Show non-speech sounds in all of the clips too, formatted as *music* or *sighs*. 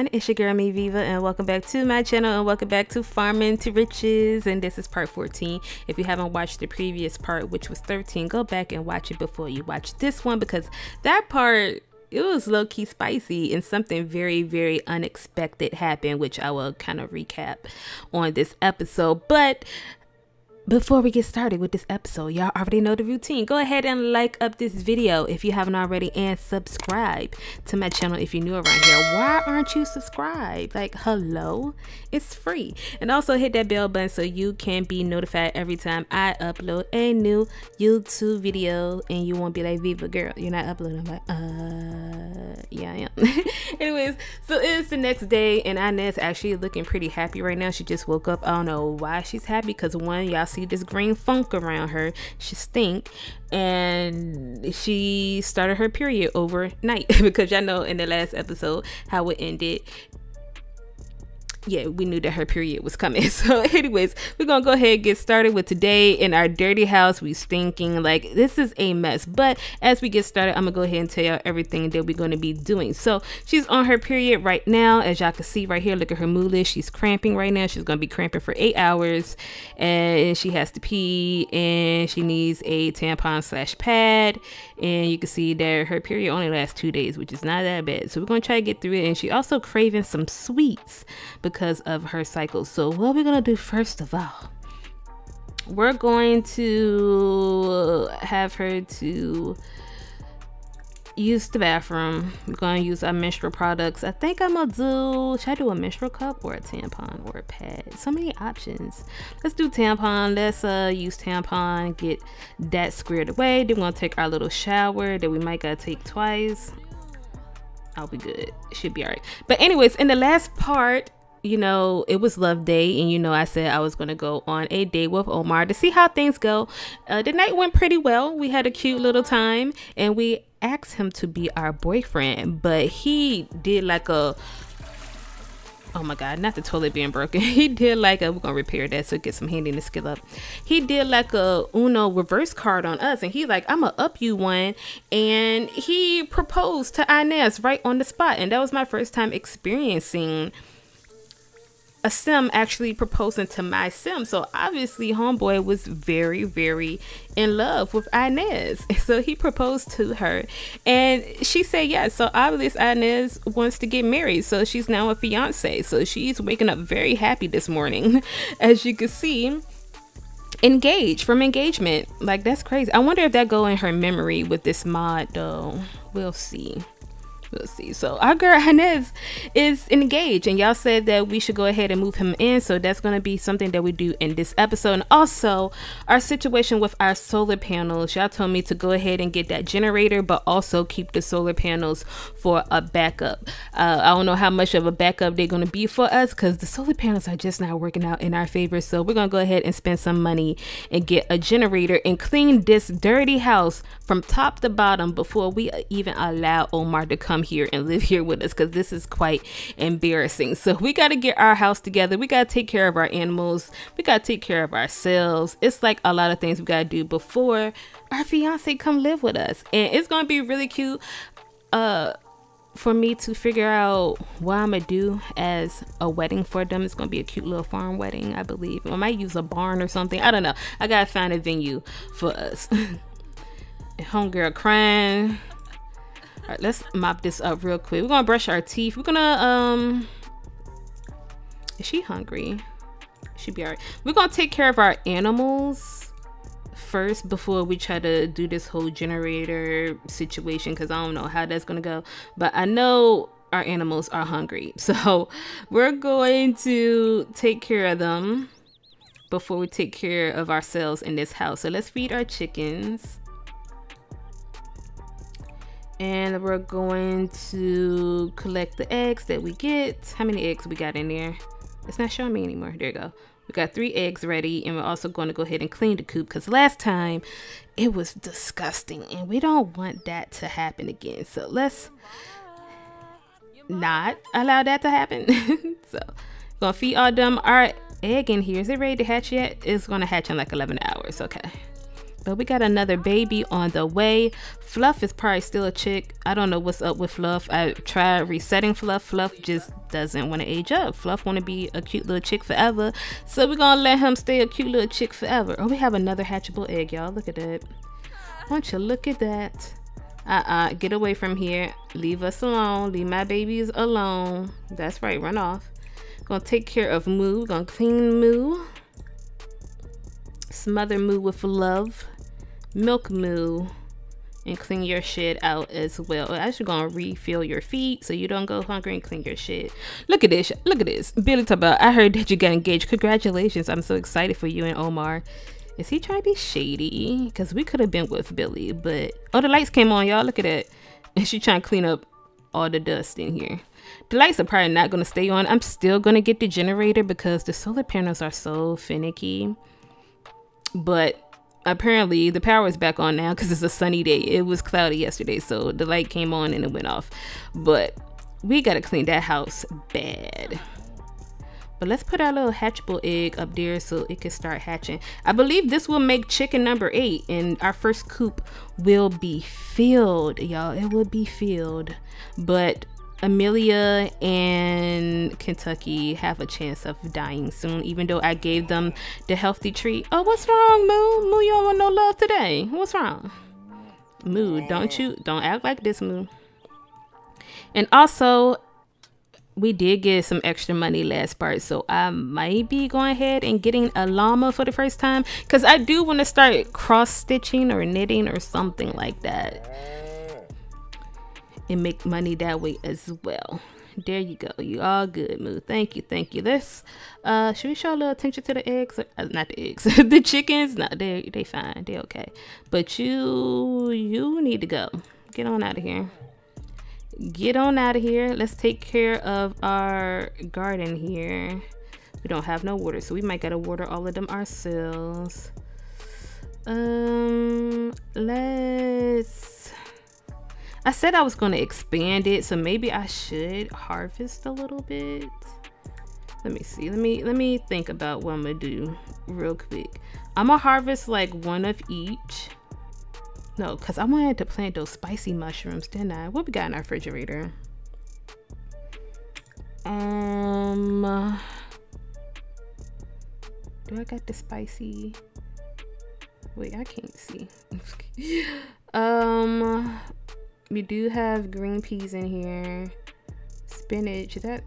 everyone, it's your girl me Viva and welcome back to my channel and welcome back to Farming to Riches and this is part 14. If you haven't watched the previous part which was 13, go back and watch it before you watch this one because that part it was low key spicy and something very, very unexpected happened, which I will kind of recap on this episode. But before we get started with this episode, y'all already know the routine. Go ahead and like up this video if you haven't already and subscribe to my channel if you're new around here. Why aren't you subscribed? Like, hello? It's free. And also hit that bell button so you can be notified every time I upload a new YouTube video and you won't be like, Viva girl, you're not uploading. I'm like, uh, yeah, I am. *laughs* Anyways, so it's the next day and Inez actually looking pretty happy right now. She just woke up. I don't know why she's happy because one, y'all see see this green funk around her. She stink and she started her period overnight *laughs* because y'all know in the last episode how it ended yeah, we knew that her period was coming. *laughs* So, anyways, we're gonna go ahead and get started with today in our dirty house. We stinking like this is a mess. But as we get started, I'm gonna go ahead and tell y'all everything that we're gonna be doing. So she's on her period right now, as y'all can see right here. Look at her mood list. She's cramping right now. She's gonna be cramping for eight hours, and she has to pee, and she needs a tampon slash pad. And you can see that her period only lasts two days, which is not that bad. So we're gonna try to get through it. And she also craving some sweets because of her cycle. So what we're gonna do first of all, we're going to have her to use the bathroom. We're gonna use our menstrual products. I think I'm gonna do, should I do a menstrual cup or a tampon or a pad? So many options. Let's do tampon. Let's uh use tampon, get that squared away. Then we're gonna take our little shower that we might gotta take twice. I'll be good. Should be all right. But anyways, in the last part, you know, it was love day, and you know, I said I was gonna go on a date with Omar to see how things go. Uh, the night went pretty well. We had a cute little time, and we asked him to be our boyfriend, but he did like a oh my god not the toilet being broken. *laughs* He did like a we're gonna repair that so get some to skill up. He did like a uno reverse card on us and he like i'm gonna up you one and he proposed to inez right on the spot and that was my first time experiencing a sim actually proposing to my sim. So obviously homeboy was very, very in love with Inez. *laughs* So he proposed to her and she said yes. So obviously Inez wants to get married. So she's now a fiance. So she's waking up very happy this morning. *laughs* As you can see, engaged from engagement. Like that's crazy. I wonder if that go in her memory with this mod though. We'll see. Let's see. So our girl Inez is engaged, and y'all said that we should go ahead and move him in. So that's going to be something that we do in this episode. And also, our situation with our solar panels. Y'all told me to go ahead and get that generator, but also keep the solar panels for a backup. Uh, I don't know how much of a backup they're going to be for us because the solar panels are just not working out in our favor. So we're going to go ahead and spend some money and get a generator and clean this dirty house from top to bottom before we even allow Omar to come come here and live here with us because this is quite embarrassing. So we got to get our house together. We got to take care of our animals. We got to take care of ourselves. It's like a lot of things we got to do before our fiance come live with us. And it's going to be really cute. Uh, for me to figure out what I'm gonna do as a wedding for them. It's gonna be a cute little farm wedding, I believe. I might use a barn or something. I don't know. I gotta find a venue for us. *laughs* Homegirl crying. All right, let's mop this up real quick. We're gonna brush our teeth. We're gonna, um, is she hungry? She'll be all right. We're gonna take care of our animals first before we try to do this whole generator situation because I don't know how that's gonna go. But I know our animals are hungry. *laughs* So we're going to take care of them before we take care of ourselves in this house. So let's feed our chickens and we're going to collect the eggs that we get. How many eggs we got in there? It's not showing me anymore. There you go. We got three eggs ready and we're also going to go ahead and clean the coop because last time it was disgusting and we don't want that to happen again. So let's not allow that to happen. *laughs* so gonna feed all them our egg in here. Is it ready to hatch yet? It's gonna hatch in like 11 hours. Okay. But we got another baby on the way. Fluff is probably still a chick. I don't know what's up with Fluff. I tried resetting Fluff. Fluff just doesn't want to age up. Fluff want to be a cute little chick forever. So we're going to let him stay a cute little chick forever. Oh, we have another hatchable egg, y'all. Look at that. Don't you look at that? Uh-uh. Get away from here. Leave us alone. Leave my babies alone. That's right. Run off. Gonna take care of Moo. Gonna clean Moo. Smother Moo with love milk moo and clean your shit out as well. I actually gonna refill your feet so you don't go hungry and clean your shit. Look at this. Look at this. Billy about I heard that you got engaged. Congratulations. I'm so excited for you and Omar. Is he trying to be shady? Because we could have been with Billy, but oh the lights came on, y'all. Look at that. And *laughs* she trying to clean up all the dust in here. The lights are probably not gonna stay on. I'm still gonna get the generator because the solar panels are so finicky. But apparently the power is back on now because it's a sunny day. It was cloudy yesterday, so the light came on and it went off. But we gotta clean that house bad. But let's put our little hatchable egg up there so it can start hatching. I believe this will make chicken number eight and our first coop will be filled, y'all. It will be filled. But Amelia and Kentucky have a chance of dying soon, even though I gave them the healthy treat. Oh, what's wrong, Moo? Moo, you don't want no love today. What's wrong? Moo, don't you, don't act like this, Moo. And also, we did get some extra money last part, so I might be going ahead and getting a llama for the first time because I do want to start cross stitching or knitting or something like that and make money that way as well. There you go. You all good, Moo. Thank you, thank you. This, uh, should we show a little attention to the eggs? Uh, not the eggs, *laughs* the chickens. No, they they fine. They okay. But you you need to go. Get on out of here. Get on out of here. Let's take care of our garden here. We don't have no water, so we might gotta water all of them ourselves. Um, let's I said I was going to expand it, so maybe I should harvest a little bit. Let me see. Let me let me think about what I'm gonna do real quick. I'm gonna harvest like one of each. No, because I wanted to plant those spicy mushrooms, didn't I? What we got in our refrigerator? Um, do I got the spicy? Wait, I can't see. *laughs* um, we do have green peas in here. Spinach that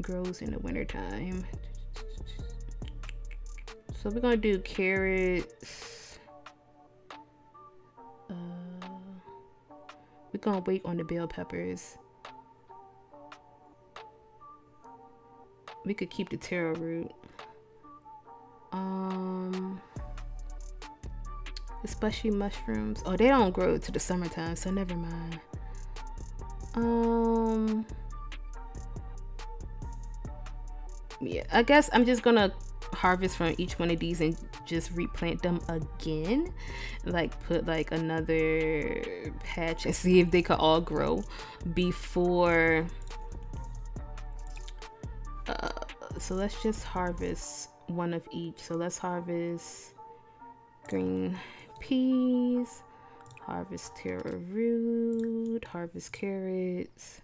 grows in the wintertime. So we're gonna do carrots. Uh, we're gonna wait on the bell peppers. We could keep the taro root. Um especially mushrooms. Oh, they don't grow to the summertime, so never mind. Um, yeah, I guess I'm just gonna harvest from each one of these and just replant them again like put like another patch and *laughs* see if they could all grow before uh, so let's just harvest one of each so let's harvest green peas, harvest taro root, harvest carrots,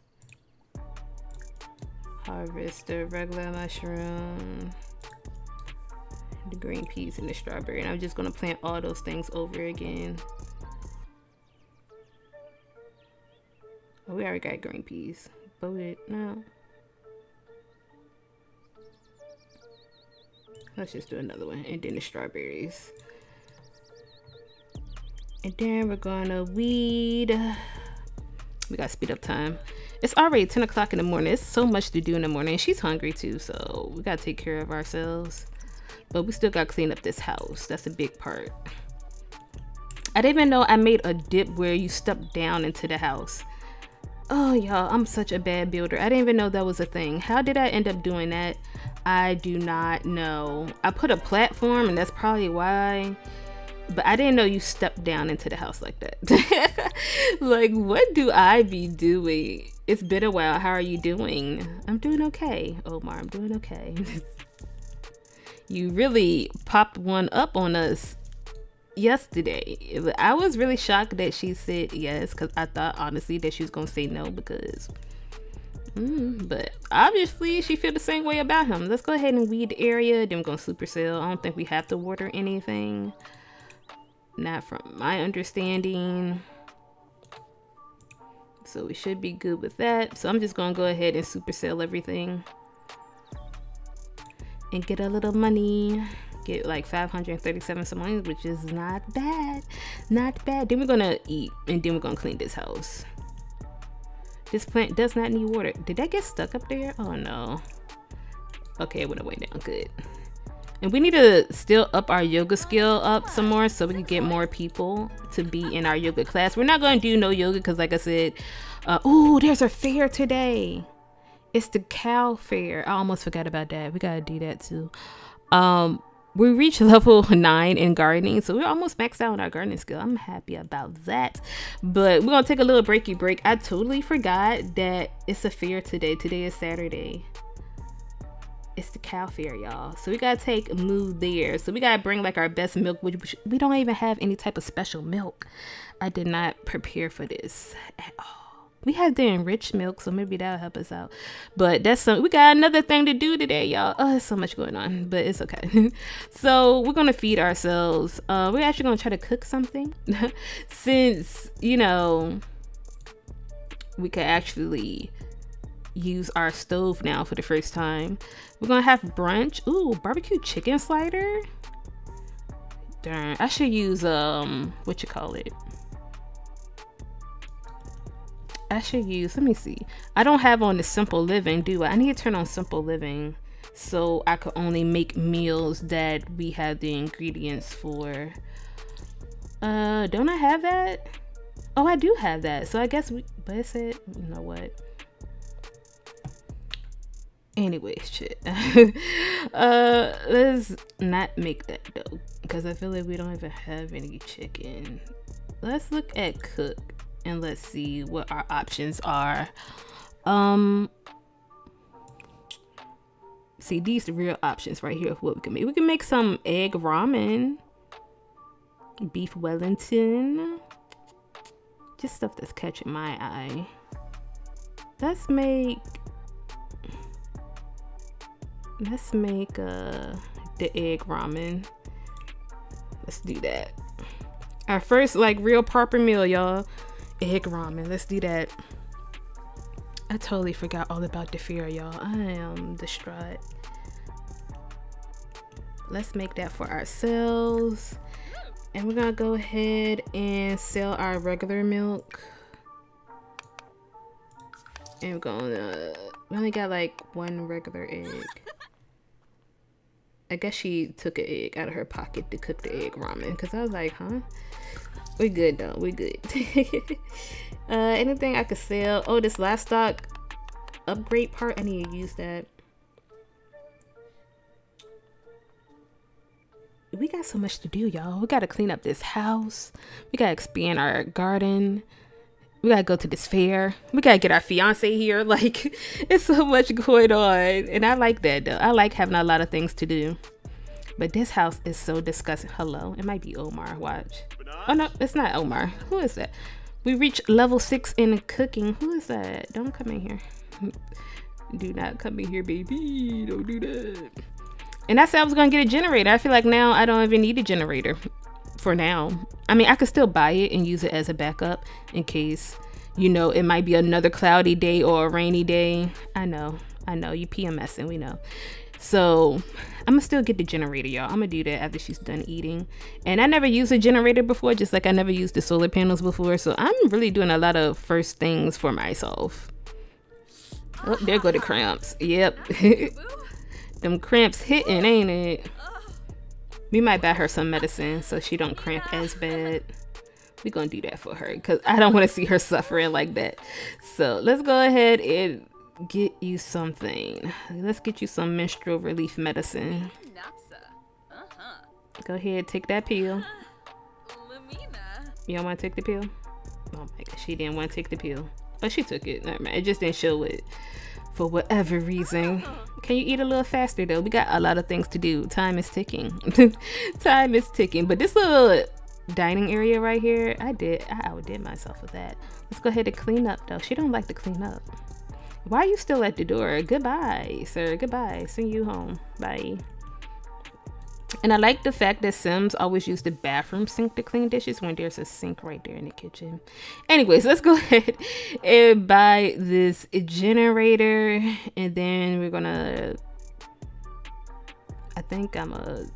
harvest the regular mushroom, the green peas and the strawberry. And I'm just gonna plant all those things over again. Oh, we already got green peas, but we no. Let's just do another one and then the strawberries. And then we're gonna weed. *sighs* We gotta speed up time. It's already 10 o'clock in the morning. It's so much to do in the morning. She's hungry too, so we gotta take care of ourselves. But we still gotta clean up this house. That's a big part. I didn't even know I made a dip where you step down into the house. Oh, y'all, I'm such a bad builder. I didn't even know that was a thing. How did I end up doing that? I do not know. I put a platform, and that's probably why but I didn't know you stepped down into the house like that. *laughs* like, what do I be doing? It's been a while. How are you doing? I'm doing okay, Omar. I'm doing okay. *laughs* you really popped one up on us yesterday. I was really shocked that she said yes because I thought honestly that she was gonna say no because. Mm, but obviously she feel the same way about him. Let's go ahead and weed the area. Then we're gonna supercell. I don't think we have to water anything. Not from my understanding. So we should be good with that. So I'm just gonna go ahead and supercell everything. And get a little money get like 537 simoleons, which is not bad. Not bad. Then we're gonna eat and then we're gonna clean this house. This plant does not need water. Did that get stuck up there? Oh no. Okay, it went away down. Good. And we need to still up our yoga skill up some more so we can get more people to be in our yoga class. We're not going to do no yoga because like I said, uh, oh, there's a fair today. It's the cow fair. I almost forgot about that. We got to do that too. Um, we reached *laughs* level nine in gardening so we're almost maxed out on our gardening skill i'm happy about that but we're gonna take a little breaky break i totally forgot that it's a fair today today is saturday it's the cow fair y'all so we gotta take a there so we gotta bring like our best milk which we don't even have any type of special milk i did not prepare for this at all we have the enriched milk, so maybe that'll help us out. But that's some we got another thing to do today, y'all. Oh, there's so much going on, but it's okay. *laughs* so we're gonna feed ourselves. Uh, we're actually gonna try to cook something *laughs* since you know we could actually use our stove now for the first time. We're gonna have brunch. Ooh, barbecue chicken slider. Darn, I should use um what you call it I should use, let me see. I don't have on the simple living, do I? I need to turn on simple living so I could only make meals that we have the ingredients for. Uh, don't I have that? Oh, I do have that. So I guess we, but it said, you know what? Anyways, shit. *laughs* uh, let's not make that though, because I feel like we don't even have any chicken. Let's look at cook and let's see what our options are. Um, see these the real options right here of what we can make. We can make some egg ramen, beef Wellington, just stuff that's catching my eye. Let's make let's make uh the egg ramen. Let's do that. Our first like real proper meal, y'all egg ramen. Let's do that. I totally forgot all about the fear, y'all. I am distraught. Let's make that for ourselves. And we're gonna go ahead and sell our regular milk. And we're gonna, we only got like one regular egg. I guess she took an egg out of her pocket to cook the egg ramen. Cause I was like, huh? we good though. We good. *laughs* uh, anything I could sell? Oh, this livestock upgrade part. I need to use that. We got so much to do, y'all. We gotta clean up this house. We gotta expand our garden. We gotta go to this fair. We gotta get our fiance here. *laughs* Like, it's so much going on. And I like that though. I like having a lot of things to do. But this house is so disgusting. Hello, it might be Omar. Watch. Oh no, it's not Omar. Who is that? We reached level six in cooking. Who is that? Don't come in here. do not come in here, baby. Don't do that. And I said I was gonna get a generator. I feel like now I don't even need a generator for now. I mean, I could still buy it and use it as a backup in case, you know, it might be another cloudy day or a rainy day. I know, I know, you PMS and we know. So I'm gonna still get the generator, y'all. I'm gonna do that after she's done eating. And I never used a generator before, just like I never used the solar panels before. So I'm really doing a lot of first things for myself. Oh, there go the cramps. Yep. *laughs* Them cramps hitting, ain't it? We might buy her some medicine so she don't cramp as bad. we gonna do that for her because I don't want to see her suffering like that. So let's go ahead and get you something. Let's get you some menstrual relief medicine. Go ahead, take that pill. You don't want to take the pill? Oh my god, she didn't want to take the pill. But she took it. Never mind. It just didn't show it for whatever reason. Can you eat a little faster though? We got a lot of things to do. Time is ticking. *laughs* Time is ticking. But this little dining area right here. I did, I outdid myself with that. Let's go ahead and clean up though. She don't like to clean up. Why are you still at the door? Goodbye, sir. Goodbye. Send you home. Bye. And I like the fact that Sims always use the bathroom sink to clean dishes when there's a sink right there in the kitchen. Anyways, let's go *laughs* ahead and buy this generator. And then we're gonna, I think I'm a,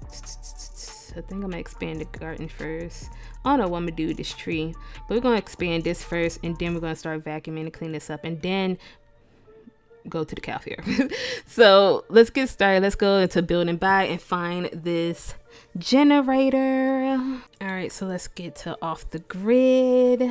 I think I'm gonna expand the garden first. I don't know what I'm gonna do with this tree, but we're gonna expand this first and then we're gonna start vacuuming and clean this up. And then go to the calf here. *laughs* so let's get started. Let's go into build and buy and find this generator. All right, so let's get to off the grid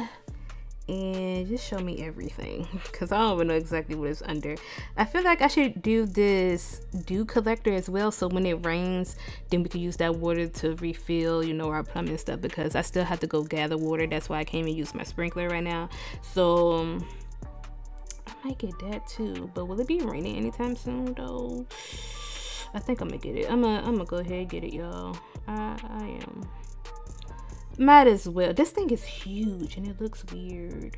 and just show me everything because I don't even know exactly what it's under. I feel like I should do this dew collector as well so when it rains then we can use that water to refill you know our plumbing stuff because I still have to go gather water that's why I can't even use my sprinkler right now so um, might get that too, but will it be raining anytime soon though? I think I'm gonna get it. I'm gonna I'm gonna go ahead and get it, y'all. I I am. Might as well. This thing is huge and it looks weird.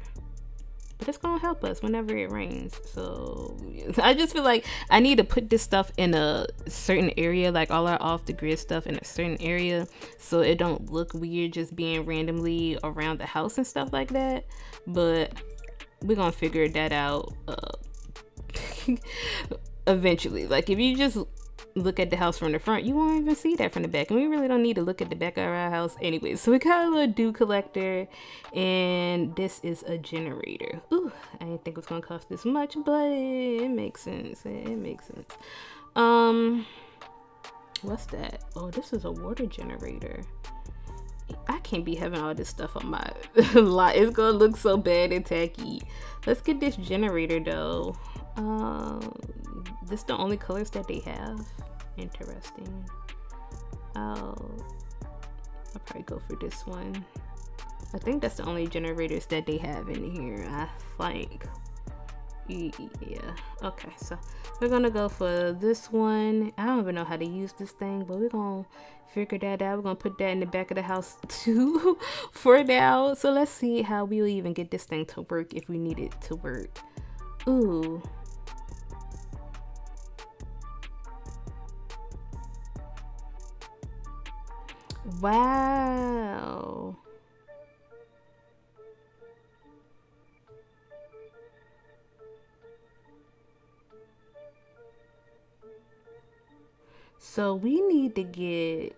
But it's gonna help us whenever it rains. So *laughs* I just feel like I need to put this stuff in a certain area, like all our off the grid stuff in a certain area, so it don't look weird just being randomly around the house and stuff like that. But we're gonna figure that out uh, *laughs* eventually. Like if you just look at the house from the front, you won't even see that from the back. And we really don't need to look at the back of our house anyway. So we got a little dew collector and this is a generator. Ooh, I didn't think it was gonna cost this much, but it makes sense. It makes sense. Um, what's that? Oh, this is a water generator. I can't be having all this stuff on my *laughs* lot. It's gonna look so bad and tacky. Let's get this generator though. Um, this the only colors that they have. Interesting. Oh, I'll probably go for this one. I think that's the only generators that they have in here. I think. Yeah. Okay, so we're gonna go for this one. I don't even know how to use this thing, but we're gonna figure that out. We're gonna put that in the back of the house *laughs* too for now. So let's see how we'll even get this thing to work if we need it to work. Ooh. Wow. So we need to get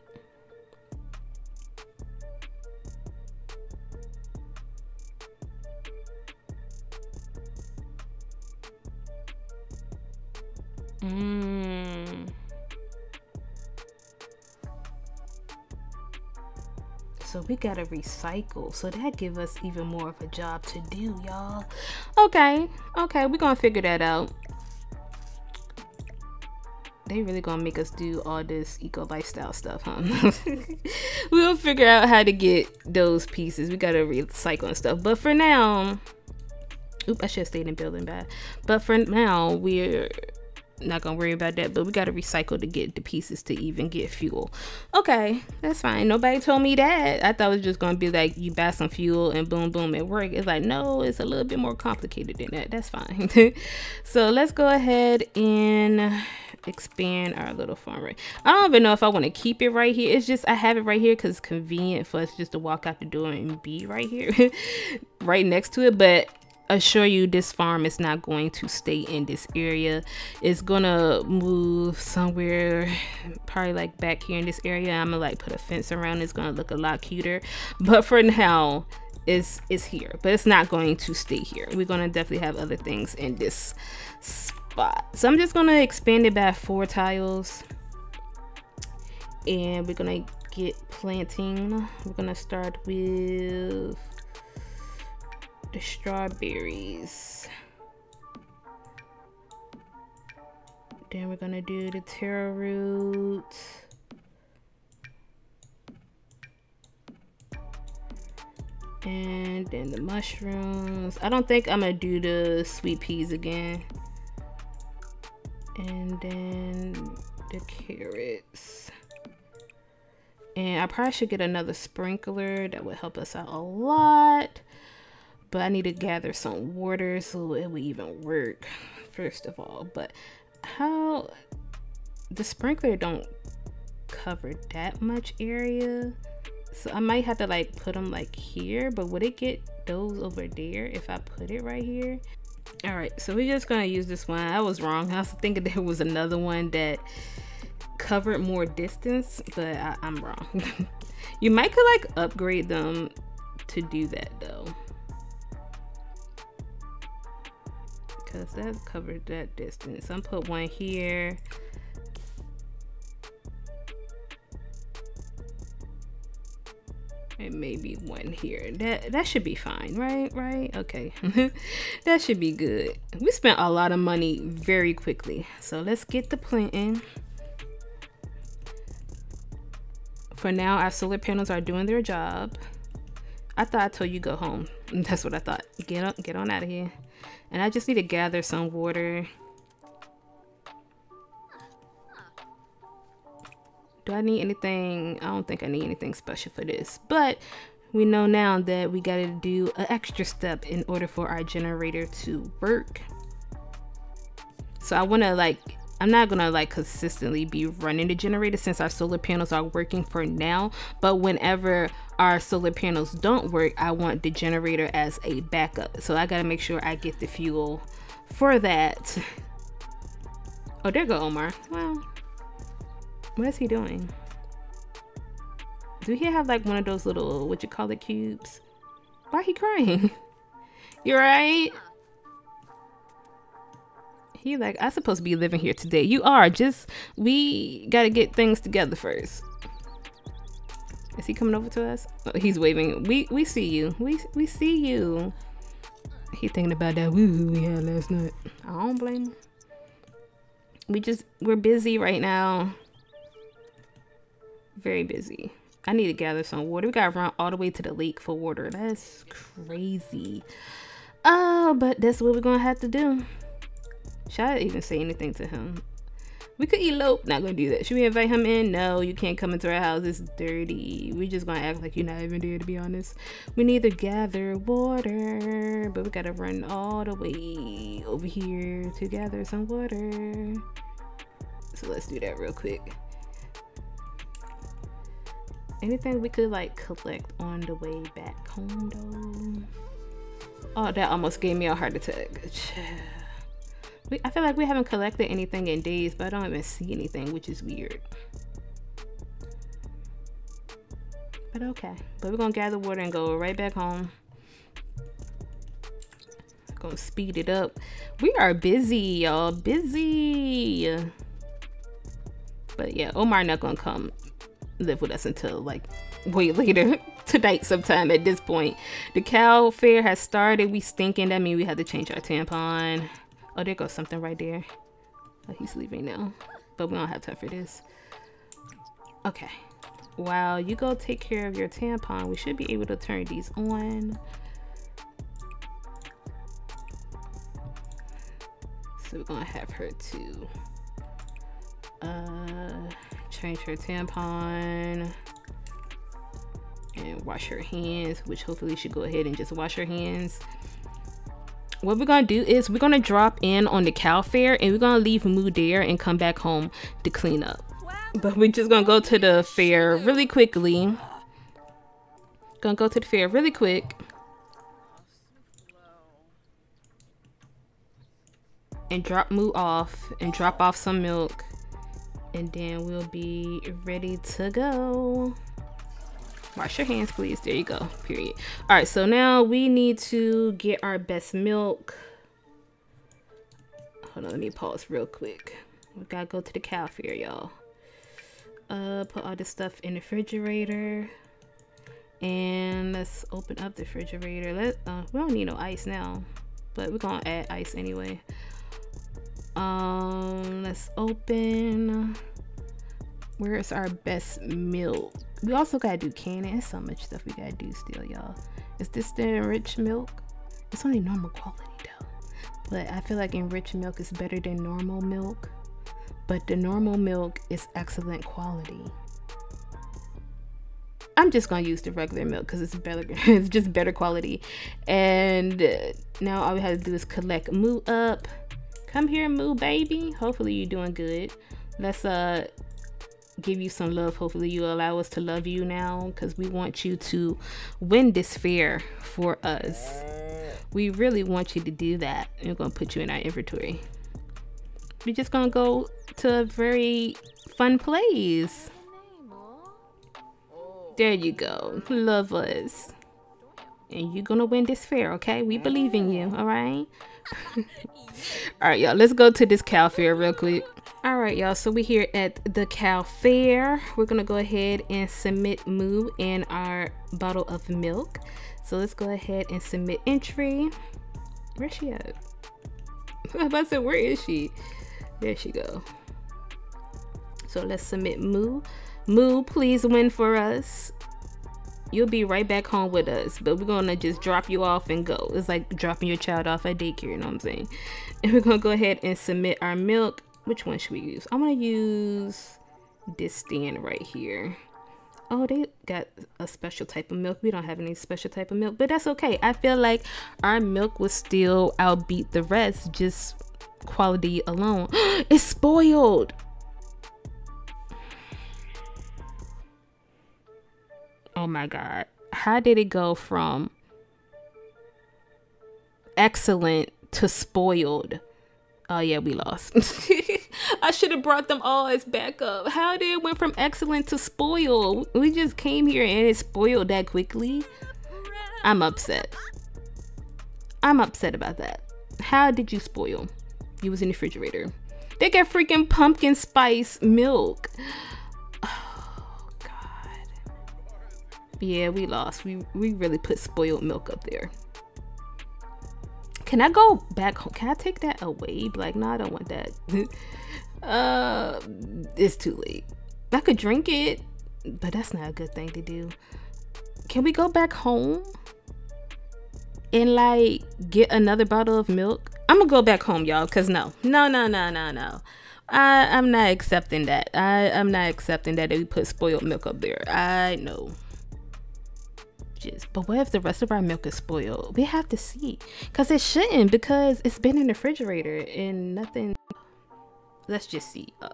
Mm. So we gotta recycle. So that give us even more of a job to do, y'all. Okay, okay, we're gonna figure that out. They really gonna make us do all this eco lifestyle stuff, huh? *laughs* we'll figure out how to get those pieces. We gotta recycle and stuff. But for now, oop, I should have stayed in building bad. But for now, we're not gonna worry about that but we gotta recycle to get the pieces to even get fuel okay that's fine nobody told me that i thought it was just gonna be like you buy some fuel and boom boom it work it's like no it's a little bit more complicated than that that's fine *laughs* so let's go ahead and expand our little farm right. i don't even know if i want to keep it right here. It's just i have it right here because it's convenient for us just to walk out the door and be right here *laughs* right next to it. But assure you this farm is not going to stay in this area. It's gonna move somewhere probably like back here in this area. I'm gonna like put a fence around. It's gonna look a lot cuter. But for now it's it's here. But it's not going to stay here. We're gonna definitely have other things in this spot so i'm just gonna expand it by four tiles and we're gonna get planting we're gonna start with the strawberries. Then we're gonna do the taro root. And then the mushrooms. I don't think I'm gonna do the sweet peas again. And then the carrots. And I probably should get another sprinkler. That would help us out a lot. But I need to gather some water so it will even work, first of all. But how... The sprinkler don't cover that much area. So I might have to like put them like here. But would it get those over there if I put it right here? All right, so we're just gonna use this one. I was wrong. I was thinking there was another one that covered more distance, but I, am wrong. *laughs* you might could like upgrade them to do that though. Cause that covered that distance. I'm put one here. And maybe one here that that should be fine right right okay *laughs* that should be good we spent a lot of money very quickly so let's get the planting for now, our solar panels are doing their job. I thought I told you go home. *laughs* That's what I thought. Get on, get on out of here. And I just need to gather some water. Do I need anything? I don't think I need anything special for this. But we know now that we got to do an extra step in order for our generator to work. So I want to like I'm not gonna like consistently be running the generator since our solar panels are working for now but whenever our solar panels don't work I want the generator as a backup so I gotta make sure I get the fuel for that oh there go Omar well what is he doing do he have like one of those little what you call it cubes why he crying *laughs* You're right he like, I supposed to be living here today. You are. Just we gotta get things together first. Is he coming over to us? Oh, he's waving. We we see you. We we see you. He thinking about that woo woo we had last night. I don't blame him. We just we're busy right now. Very busy. I need to gather some water. We gotta run all the way to the lake for water. That's crazy. Oh, but that's what we're gonna have to do. Should I even say anything to him? We could elope. Not gonna do that. Should we invite him in? No, you can't come into our house. It's dirty. We just gonna act like you're not even there, to be honest. We need to gather water, but we gotta run all the way over here to gather some water. So let's do that real quick. Anything we could like collect on the way back home though? Oh, that almost gave me a heart attack. *sighs* We, I feel like we haven't collected anything in days, but I don't even see anything, which is weird. But okay. But we're gonna gather water and go right back home. Gonna speed it up. We are busy, y'all. Busy. But yeah, Omar not gonna come live with us until like way later *laughs* tonight sometime at this point. The cow fair has started. We stinking. That means we have to change our tampon. Oh, there goes something right there. Oh, he's leaving now. But we don't have time for this. Okay. While you go take care of your tampon, we should be able to turn these on. So we're gonna have her to uh, change her tampon and wash her hands, which hopefully she go ahead and just wash her hands what we're gonna do is we're gonna drop in on the cow fair and we're gonna leave Moo there and come back home to clean up. But we're just gonna go to the fair really quickly. Gonna go to the fair really quick. And drop Moo off and drop off some milk. And then we'll be ready to go. Wash your hands please. There you go period. All right so now we need to get our best milk. Hold on let me pause real quick. We gotta go to the cow fair y'all. Uh put all this stuff in the refrigerator. And let's open up the refrigerator. Let uh, we don't need no ice now but we're gonna add ice anyway um let's open where's our best milk we also gotta do canning. It's so much stuff we gotta do still, y'all. Is this the enriched milk? It's only normal quality though. But I feel like enriched milk is better than normal milk. But the normal milk is excellent quality. I'm just gonna use the regular milk because it's better. *laughs* it's just better quality. And now all we have to do is collect Moo up. Come here, Moo baby. Hopefully you're doing good. Let's uh give you some love. Hopefully you allow us to love you now because we want you to win this fair for us. We really want you to do that. We're gonna put you in our inventory. We're just gonna go to a very fun place. There you go. Love us. And you're gonna win this fair, okay? We believe in you, alright? *laughs* alright, y'all. Let's go to this cow fair real quick. Alright, y'all. So we're here at the cow fair. We're gonna go ahead and submit Moo in our bottle of milk. So let's go ahead and submit entry. Where's she at? *laughs* I said, where is she? There she go. So let's submit Moo. Moo, please win for us. You'll be right back home with us, but we're gonna just drop you off and go. It's like dropping your child off at daycare, you know what I'm saying? *laughs* And we're gonna go ahead and submit our milk. Which one should we use? I'm gonna use this stand right here. Oh, they got a special type of milk. We don't have any special type of milk, but that's okay. I feel like our milk will still outbeat the rest, just quality alone. *gasps* it's spoiled. Oh my God. How did it go from excellent to spoiled? Oh yeah, we lost. *laughs* I should have brought them all as backup. How did it went from excellent to spoiled? We just came here and it spoiled that quickly. I'm upset. I'm upset about that. How did you spoil? You was in the refrigerator. They got freaking pumpkin spice milk. Yeah, we lost. We we really put spoiled milk up there. Can I go back home? Can I take that away? Like, no, I don't want that. *laughs* uh, it's too late. I could drink it, but that's not a good thing to do. Can we go back home and like get another bottle of milk? I'm gonna go back home, y'all, cause no, no, no, no, no, no. I I'm not accepting that. I I'm not accepting that we put spoiled milk up there. I know. But what if the rest of our milk is spoiled? We have to see. Because it shouldn't because it's been in the refrigerator and nothing. Let's just see. Uh,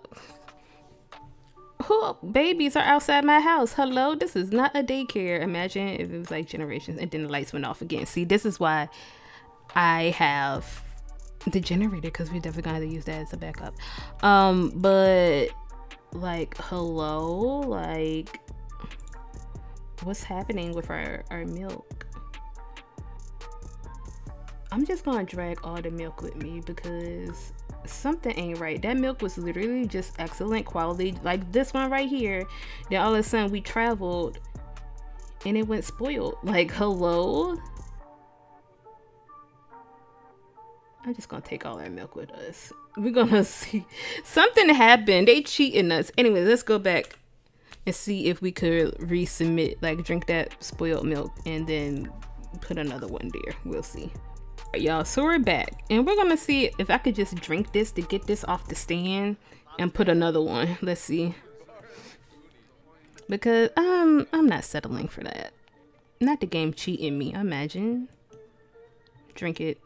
oh, babies are outside my house. Hello, this is not a daycare. Imagine if it was like generations and then the lights went off again. See, this is why I have the generator because we're definitely to use that as a backup. Um, but like, hello, like what's happening with our, our milk? I'm just gonna drag all the milk with me because something ain't right. That milk was literally just excellent quality, like this one right here. Then all of a sudden we traveled and it went spoiled. Like, hello? I'm just gonna take all our milk with us. We're gonna *laughs* see. Something happened. They cheating us. Anyway, let's go back and see if we could resubmit, like drink that spoiled milk and then put another one there. We'll see. Y'all, so we're back and we're gonna see if I could just drink this to get this off the stand and put another one. Let's see. Because um, I'm not settling for that. Not the game cheating me, imagine. Drink it.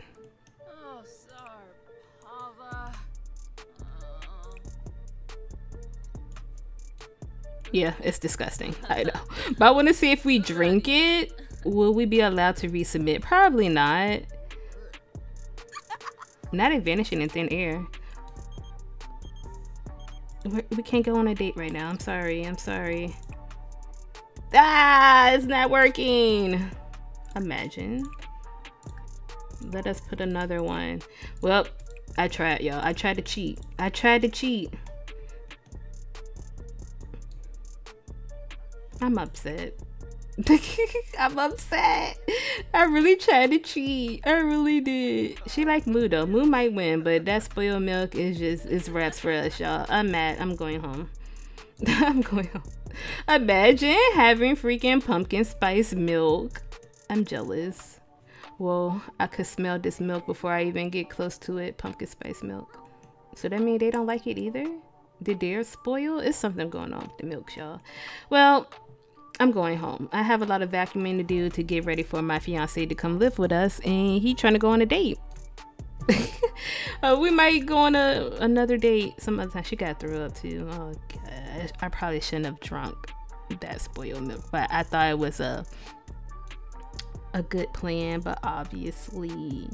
Yeah, it's disgusting. I know. But I want to see if we drink it, will we be allowed to resubmit? Probably not. Not it vanishing in thin air. we can't go on a date right now. I'm sorry. I'm sorry. Ah, it's not working. Imagine. Let us put another one. Well, I tried, y'all. I tried to cheat. I tried to cheat. I'm upset. *laughs* I'm upset. I really tried to cheat. I really did. She like Moo though. Moo might win, but that spoiled milk is just it's wraps for us, y'all. I'm mad. I'm going home. *laughs* I'm going home. Imagine having freaking pumpkin spice milk. I'm jealous. Well, I could smell this milk before I even get close to it. Pumpkin spice milk. So that means they don't like it either? Did theirs spoil? It's something going on with the milk, y'all. Well, I'm going home. I have a lot of vacuuming to do to get ready for my fiance to come live with us, and he trying to go on a date. *laughs* uh, we might go on a another date some other time. She got through up too. Oh gosh, I probably shouldn't have drunk that spoiled milk, but I thought it was a a good plan, but obviously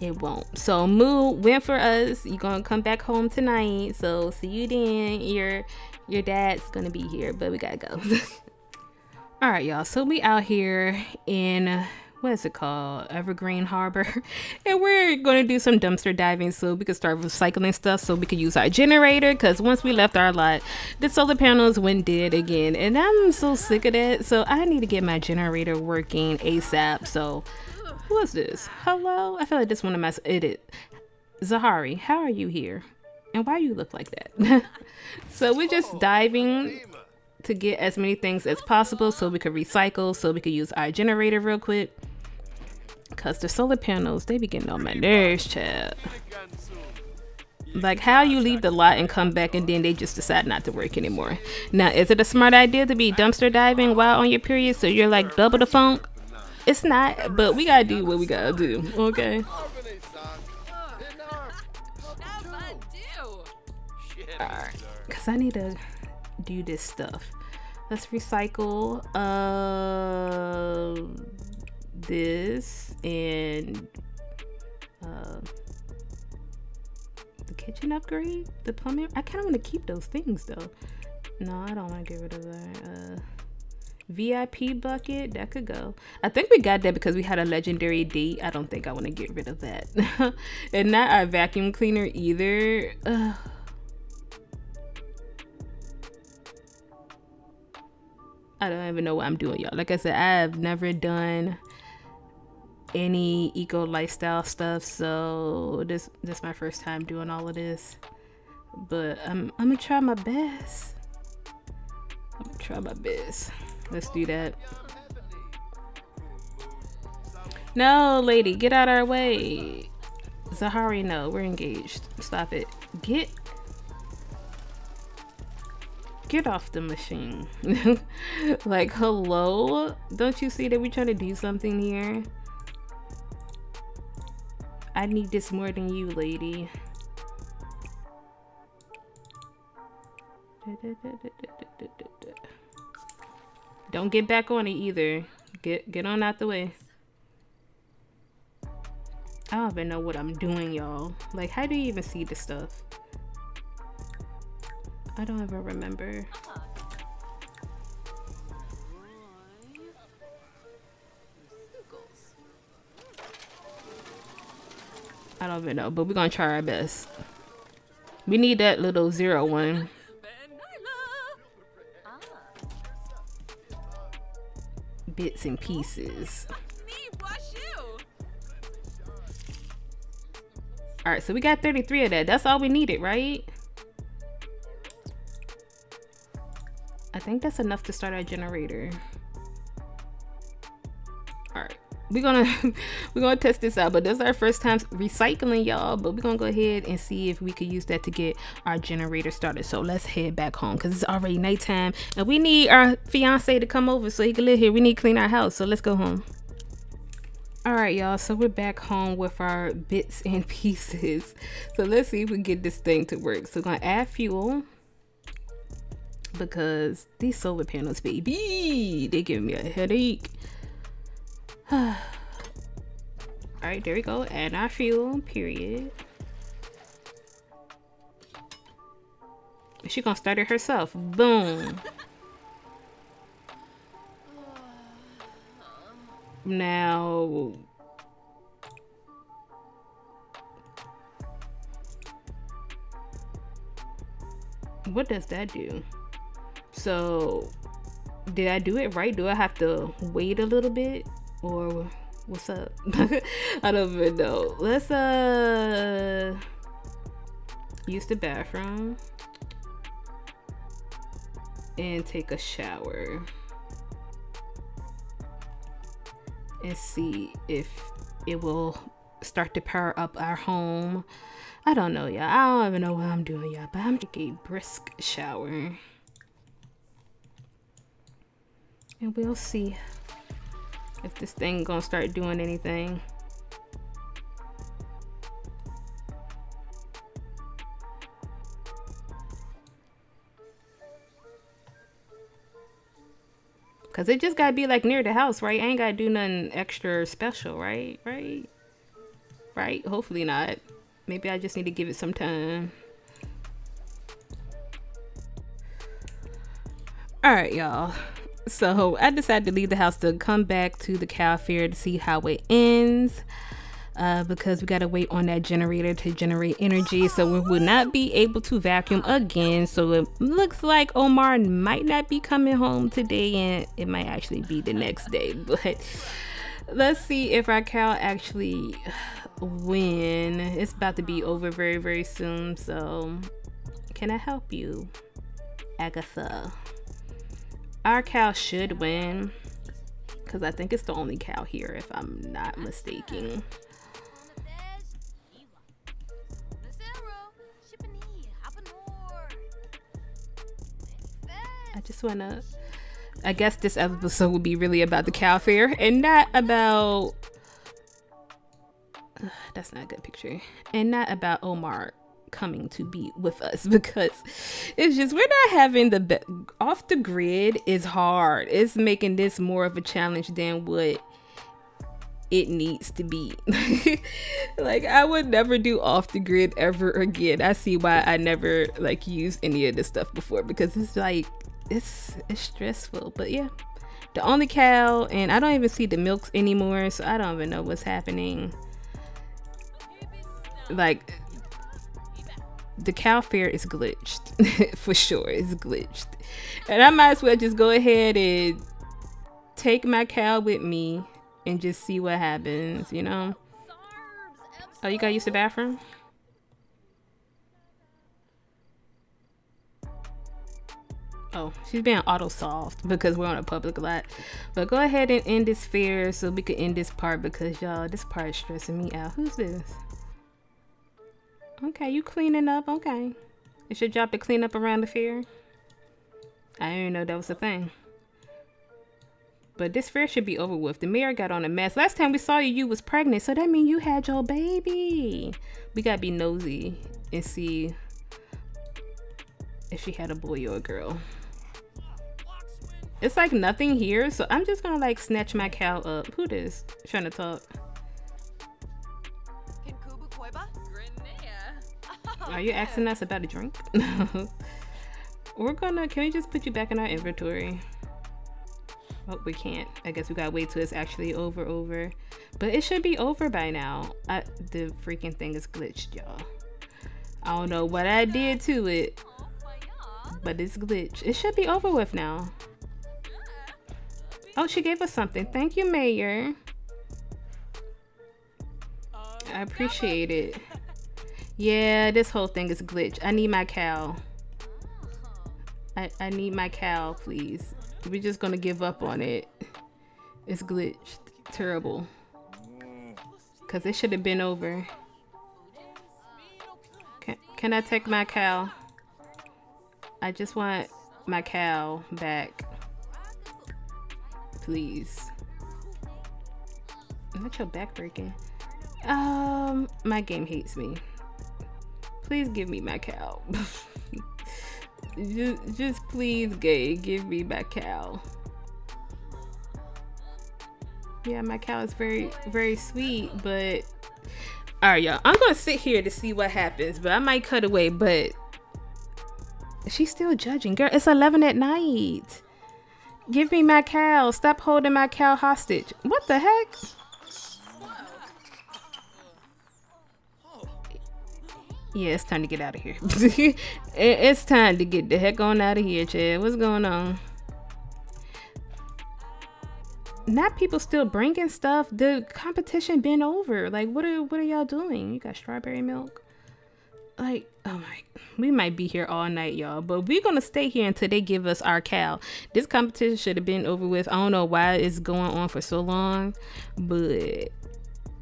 it won't. So Moo went for us. You're gonna come back home tonight. So see you then. Your your dad's gonna be here, but we gotta go. *laughs* All right, y'all. So we out here in what is it called evergreen harbor *laughs* and we're to do some dumpster diving so we can start recycling stuff so we can use our generator because once we left our lot the solar panels went dead again and i'm so sick of that so i need to get my generator working asap so who is this hello i feel like this one of my it is zahari how are you here and why you look like that *laughs* so we're just diving to get as many things as possible so we could recycle, so we could use our generator real quick. Cause the solar panels, they be getting on my nerves, child. Like how you leave the lot and come back and then they just decide not to work anymore. Now, is it a smart idea to be dumpster diving while on your period so you're like double the funk? It's not, but we gotta do what we gotta do, okay? Alright, cause I need to do this stuff. Let's recycle uh, this and uh, the kitchen upgrade, the plumbing. I kind of want to keep those things though. No, I don't want to get rid of that. Uh, VIP bucket, that could go. I think we got that because we had a legendary date. I don't think I want to get rid of that. *laughs* and not our vacuum cleaner either. Uh, I don't even know what I'm doing, y'all. Like I said, I've never done any eco lifestyle stuff, so this this is my first time doing all of this. But I'm I'm gonna try my best. I'm gonna try my best. Let's do that. No, lady, get out our way. Zahari, no, we're engaged. Stop it. Get get off the machine. *laughs* like, hello? Don't you see that we're trying to do something here? I need this more than you, lady. Don't get back on it either. Get get on out the way. I don't even know what I'm doing, y'all. Like, how do you even see this stuff? I don't ever remember. I don't even know, but we're gonna try our best. We need that little zero one. Bits and pieces. Alright, so we got 33 of that. That's all we needed, right? I think that's enough to start our generator. We're gonna *laughs* we're gonna test this out, but this is our first time recycling, y'all. But we're gonna go ahead and see if we could use that to get our generator started. So let's head back home because it's already nighttime, and we need our fiance to come over so he can live here. We need to clean our house, so let's go home. All right, y'all, so we're back home with our bits and *laughs* pieces. So let's see if we get this thing to work. So we're gonna add fuel because these solar panels, baby, they give me a headache. *sighs* All right, there we go. And our fuel, period. She gonna start it herself. Boom. Now, what does that do? So, did I do it right? Do I have to wait a little bit? Or what's up? *laughs* I don't even know. Let's uh use the bathroom and take a shower and see if it will start to power up our home. I don't know, y'all. I don't even know what I'm doing, y'all, but I'm taking a brisk shower. And we'll see if this thing gonna start doing anything. Cause it just gotta be like near the house, right? I ain't gotta do nothing extra special, right? Right? Right? Hopefully not. Maybe I just need to give it some time. Alright, y'all. So I decided to leave the house to come back to the cow fair to see how it ends uh, because we got to wait on that generator to generate energy. So we will not be able to vacuum again. So it looks like Omar might not be coming home today and it might actually be the next day. *laughs* But let's see if our cow actually win. It's about to be over very, very soon. So can I help you, Agatha? Our cow should win because I think it's the only cow here if I'm not mistaken. I just want to. I guess this episode will be really about the cow fair and not about. Uh, *sighs* that's not a good picture. And not about Omar coming to be with us *laughs* because it's just we're not having the be- off the grid is hard. It's making this more of a challenge than what it needs to be. *laughs* like I would never do off the grid ever again. I see why I never like used any of this stuff before because it's like it's it's stressful. But yeah, the only cow, and I don't even see the milks anymore, so I don't even know what's happening. Like the cow fair is glitched *laughs* for sure. It's glitched, and I might as well just go ahead and take my cow with me and just see what happens. You know. Oh, you gotta use the bathroom. Oh, she's being auto-solved because we're on a public lot. But go ahead and end this fair so we can end this part because y'all, this part is stressing me out. Who's this? Okay, you cleaning up. Okay. It's your job to clean up around the fair? I didn't know that was a thing. But this fair should be over with. The mayor got on a mess. Last time we saw you, you was pregnant. So that means you had your baby. We gotta be nosy and see if she had a boy or a girl it's like nothing here so i'm just gonna like snatch my cow up who this trying to talk are you asking us about a drink? *laughs* We're gonna can we just put you back in our inventory? Oh we can't. I guess we gotta wait till it's actually over over. But it should be over by now. I, the freaking thing is glitched y'all. I don't know what i did to it but it's glitched. It should be over with now. Oh, she gave us something. Thank you, Mayor. I appreciate it. Yeah, this whole thing is glitch. I need my cow. I, I need my cow, please. We're just gonna give up on it. It's glitched. Terrible. Cause it should have been over. Can, can I take my cow? I just want my cow back please. Not your back breaking. Um, my game hates me. Please give me my cow. *laughs* just, just please, gay, give me my cow. Yeah, my cow is very, very sweet, but all right, y'all. I'm gonna sit here to see what happens, but I might cut away. But she's still judging, girl. It's 11 at night. Give me my cow. Stop holding my cow hostage. What the heck? Yeah, it's time to get out of here. *laughs* it's time to get the heck on out of here, Chad. What's going on? Not people still bringing stuff. The competition been over. Like, what are what are y'all doing? You got strawberry milk? like oh my we might be here all night y'all but we're gonna stay here until they give us our cow this competition should have been over with i don't know why it's going on for so long but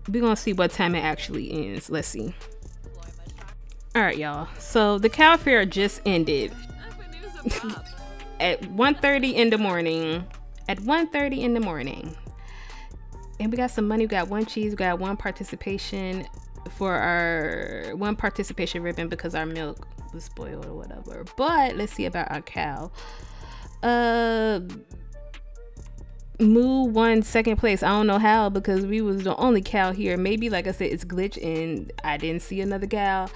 we're gonna see what time it actually ends let's see all right y'all so the cow fair just ended *laughs* at 1:30 in the morning at 1.30 in the morning. And we got some money. We got one cheese. We got one participation for our one participation ribbon because our milk was spoiled or whatever. But let's see about our cow. Uh Moo won second place. I don't know how because we was the only cow here. Maybe like I said, it's glitch and I didn't see another cow.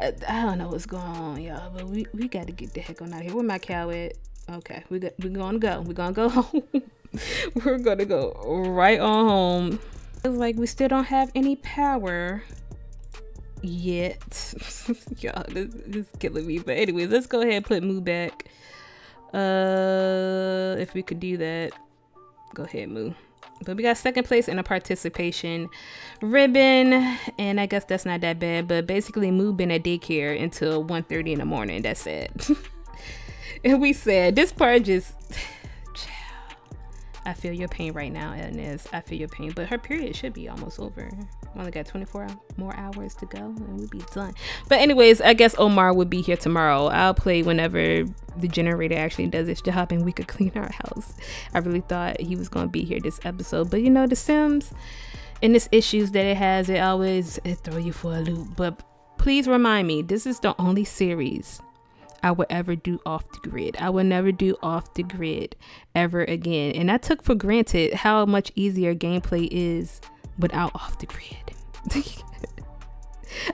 I, I don't know what's going on, y'all. But we, we got to get the heck on out of here. Where my cow at? Okay, we got, we're gonna go. We're gonna go *laughs* home. we're gonna go right on home. It's like we still don't have any power yet. *laughs* y'all, this, this is killing me. But anyways, let's go ahead and put Moo back. Uh, if we could do that. Go ahead, Moo. But we got second place in a participation ribbon. And I guess that's not that bad. But basically, been at daycare until 1.30 in the morning. That's it. *laughs* and we said, this part just... I feel your pain right now, and Inez. I feel your pain. But her period should be almost over. I only got 24 more hours to go and we'll be done. But anyways, I guess Omar would be here tomorrow. I'll play whenever the generator actually does its job and we could clean our house. I really thought he was going to be here this episode. But you know, The Sims and its issues that it has, it always it throw you for a loop. But please remind me, this is the only series I would ever do off the grid. I would never do off the grid ever again. And I took for granted how much easier gameplay is without off the grid. *laughs*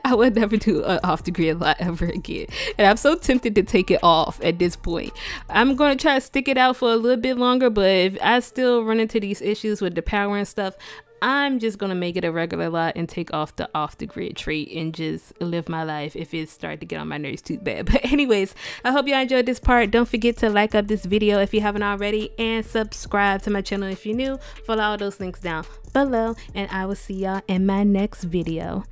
I would never do an off the grid lot ever again. And I'm so tempted to take it off at this point. I'm going to try to stick it out for a little bit longer, but if I still run into these issues with the power and stuff, I'm just gonna make it a regular lot and take off the off the grid trait and just live my life if it started to get on my nerves too bad. *laughs* But anyways, I hope y'all enjoyed this part. Don't forget to like up this video if you haven't already and subscribe to my channel if you're new. Follow all those links down below and I will see y'all in my next video.